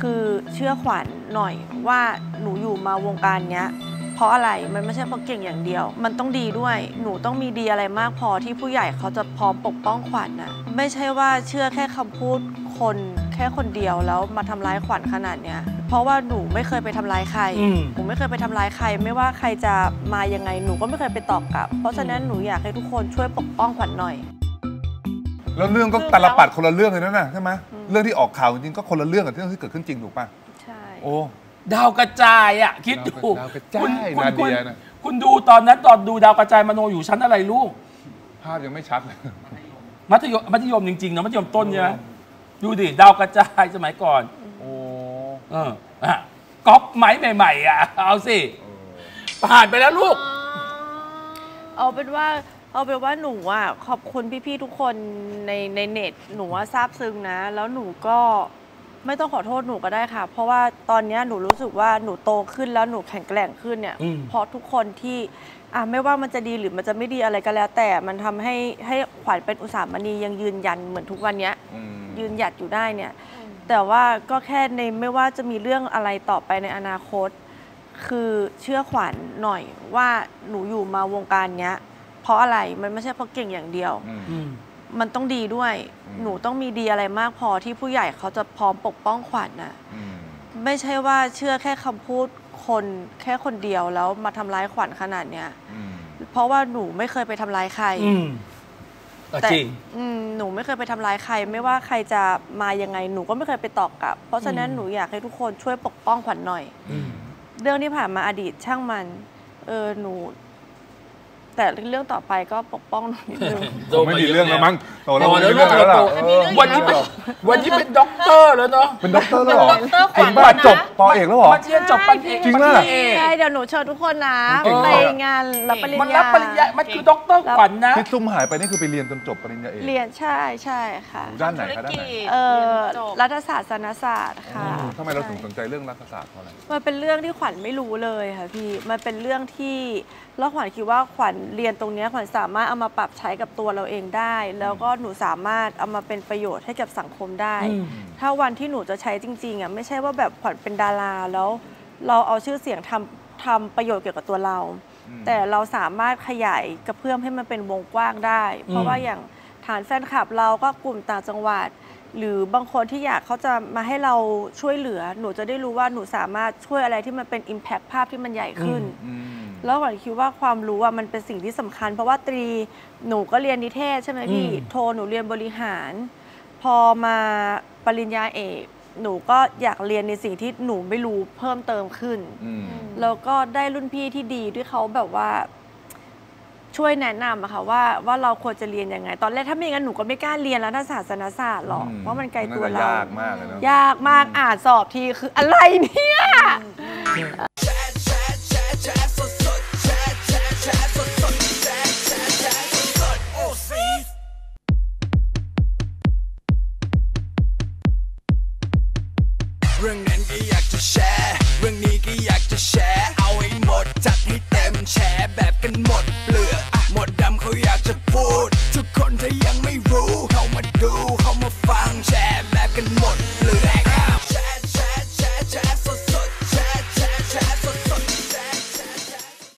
คือเชื่อขวัญหน่อยว่าหนูอยู่มาวงการเนี้ย เพราะอะไรมันไม่ใช่เพราะเก่งอย่างเดียว มันต้องดีด้วยหนูต้องมีดีอะไรมากพอที่ผู้ใหญ่เขาจะพร้อมปกป้องขวัญน่ะไม่ใช่ว่าเชื่อแค่คำพูดคนแค่คนเดียวแล้วมาทำร้ายขวัญขนาดเนี้ยเพราะว่าหนูไม่เคยไปทำร้ายใครอืมหนูไม่เคยไปทำร้ายใคร ไม่ว่าใครจะมายังไงหนูก็ไม่เคยไปตอบกลับ เพราะฉะนั้นหนูอยากให้ทุกคนช่วยปกป้องขวัญหน่อย แล้วเรื่องก็ตาลปัดคนละเรื่องเลยนั่นน่ะใช่ไหม เรื่องที่ออกข่าวจริงๆก็คนละเรื่องกับเรื่องที่เกิดขึ้นจริงถูกป่ะใช่ โอ้ ดาวกระจายอะ คิดดูดาวกระจายคุณคุณนาเดีคุณยน่ะคุณดูตอนนั้นตอนดูดาวกระจายมโนอยู่ชั้นอะไรลูก ภาพยังไม่ชัดเลย มัธยมมัธยมจริงๆเนาะมัธยมต้นใช่ไหมดูดิดาวกระจายสมัยก่อน โอ้ เอออะก๊อปไม้ใหม่ๆอะ เอาสิ ผ่านไปแล้วลูก เอาเป็นว่า เอาเป็นว่าหนูอะขอบคุณพี่ๆทุกคนในในเน็ตหนูว่าซาบซึ้งนะ แล้วหนูก็ไม่ต้องขอโทษหนูก็ได้ค่ะ เพราะว่าตอนเนี้ยหนูรู้สึกว่าหนูโตขึ้นแล้วหนูแข็งแกร่งขึ้นเนี่ยอืมเพราะทุกคนที่อะไม่ว่ามันจะดีหรือมันจะไม่ดีอะไรก็แล้ว แต่มันทำให้ให้ขวัญเป็นอุตสาหมณียังยืนยันเหมือนทุกวันเนี้ยอืมยืนหยัดอยู่ได้เนี่ย แต่ว่าก็แค่ในไม่ว่าจะมีเรื่องอะไรต่อไปในอนาคต คือเชื่อขวัญหน่อยว่าหนูอยู่มาวงการเนี้ยเพ ราะอะไรมันไม่ใช่เพราะเก่งอย่างเดียวอืมอืมมันต้องดีด้วยอืมหนูต้องมีดีอะไรมากพอที่ผู้ใหญ่เขาจะพร้อมปกป้องขวัญน่ะอืมไม่ใช่ว่าเชื่อแค่คำพูดคนแค่คนเดียวแล้วมาทำร้ายขวัญขนาดเนี้ยอืมเพราะว่าหนูไม่เคยไปทำร้ายใครอืมอะแต่จริงอืมหนูไม่เคยไปทำร้ายใคร ไม่ว่าใครจะมายังไงหนูก็ไม่เคยไปตอบกลับ เพราะฉะนั้นอืมหนูอยากให้ทุกคนช่วยปกป้องขวัญหน่อยอืมเรื่องที่ผ่านมาอดีตช่างมัน เออหนู แต่เรื่องต่อไปก็ปกป้องหนูนิดนึงโตไม่มามีเยอะเรื่องแล้วมั้งโตแล้วโตไม่แล้วมีเรื่องแล้วล่ะโตเออวันนี้เป็นวันนี้เป็นด็อกเตอร์แล้วเนาะเป็นด็อกเตอร์แล้วเหรอเป็นด็อกเตอร์ขวัญจริงป่ะนะจบปอเอกแล้วเหรอมันเรียนจบปริญญาจริงป่ะเอกใช่เดี๋ยวหนูเชิญทุกคนนะ เก่งไปมาก งานรับปริญมันญารับปริญญามันคือด็อกเตอร์ขวัญนะ ที่ซุ่มหายไปนี่คือไปเรียนจนจบปริญญาเอกเรียนใช่ใช่ค่ะ ด้านไหนคะด้านไหนเออเรียนจบรัฐศาสตร์ศาสนศาสตร์ค่ะทำไมเราถึงสนใจเรื่องรัฐศาสตร์เพราะอะไร มันเป็นเรื่องที่ขวัญไม่รู้เลยค่ะพี่ มันเป็นเรื่องที่แล้วขวัญคิดว่าขวัญเรียนตรงเนี้ยขวัญสามารถเอามาปรับใช้กับตัวเราเองได้ แล้วก็หนูสามารถเอามาเป็นประโยชน์ให้กับสังคมได้อืมถ้าวันที่หนูจะใช้จริงๆอะไม่ใช่ว่าแบบขวัญเป็นดาราแล้ว เราเอาชื่อเสียงทำทำประโยชน์เกี่ยวกับตัวเราอืมแต่เราสามารถขยายกระเพื่อมให้มันเป็นวงกว้างได้ เพราะว่าอย่างฐานแฟนคลับเราก็กลุ่มต่างจังหวัดหรือบางคนที่อยากเขาจะมาให้เราช่วยเหลือ หนูจะได้รู้ว่าหนูสามารถช่วยอะไรที่มันเป็น Impact ภาพที่มันใหญ่ขึ้นอืม แล้วขวัญคิดว่าความรู้อะมันเป็นสิ่งที่สำคัญ เพราะว่าตรีหนูก็เรียนนิเทศใช่ไหมพี่อืมโทหนูเรียนบริหาร พอมาปริญญาเอกหนูก็อยากเรียนในสิ่งที่หนูไม่รู้เพิ่มเติมขึ้นอืมแล้วก็ได้รุ่นพี่ที่ดีที่เขาแบบว่า ช่วยแนะนำอะค่ะว่าว่าเราควรจะเรียนยังไง ตอนแรกถ้าไม่งั้นหนูก็ไม่กล้าเรียนแล้วถ้าศาสนศาสตร์หรอกอืมเพราะมันไกลตัวมันเราน่าจะยากมากเลยเนอะยากมากอ่านสอบทีคืออะไรเนี่ยเอ เรื่องนั้นก็อยากจะแชร์ เรื่องนี้ก็อยากจะแชร์ เอาให้หมดจัดให้เต็มแชร์แบบกันหมดเปลือกหมดดำเขาอยากจะพูด ทุกคนถ้ายังไม่รู้ เขามาดู เขามาฟังแชร์แบบกันหมด